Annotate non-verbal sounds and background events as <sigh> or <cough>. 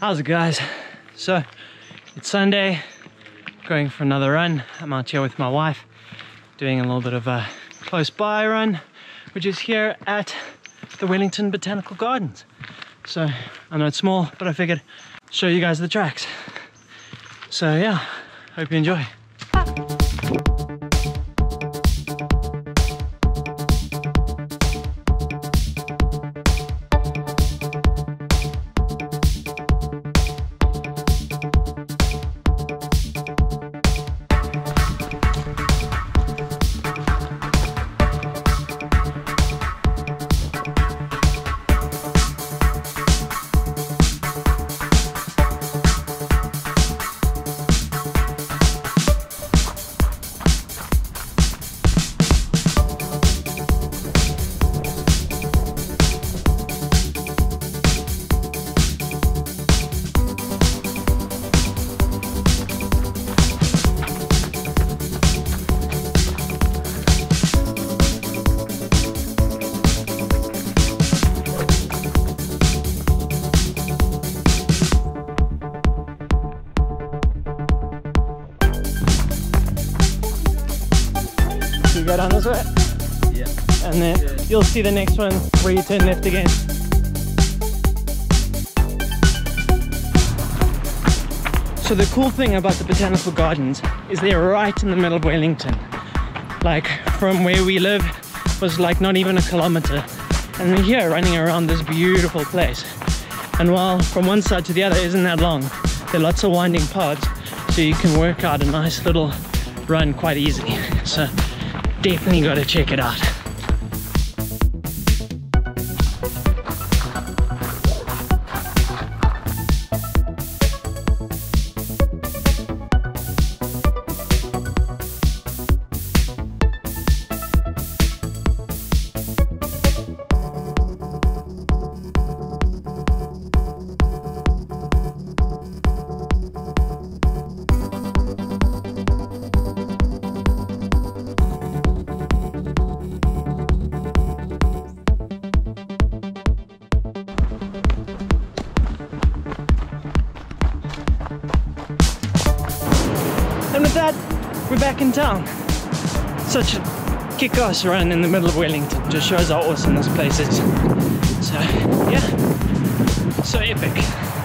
How's it guys? So it's Sunday, going for another run. I'm out here with my wife, doing a little bit of a close by run, which is here at the Wellington Botanical Gardens. So I know it's small, but I figured show you guys the tracks. So yeah, hope you enjoy. Go down this way? Yeah. And then Yeah. you'll see the next one where you turn left again. So the cool thing about the botanical gardens is they're right in the middle of Wellington. Like from where we live was like not even a kilometer. And we're here running around this beautiful place. And while from one side to the other isn't that long, there are lots of winding paths so you can work out a nice little run quite easily. <laughs> So definitely got to check it out. And with that, we're back in town. Such a kick-ass run in the middle of Wellington. Just shows how awesome this place is. So, yeah. So epic.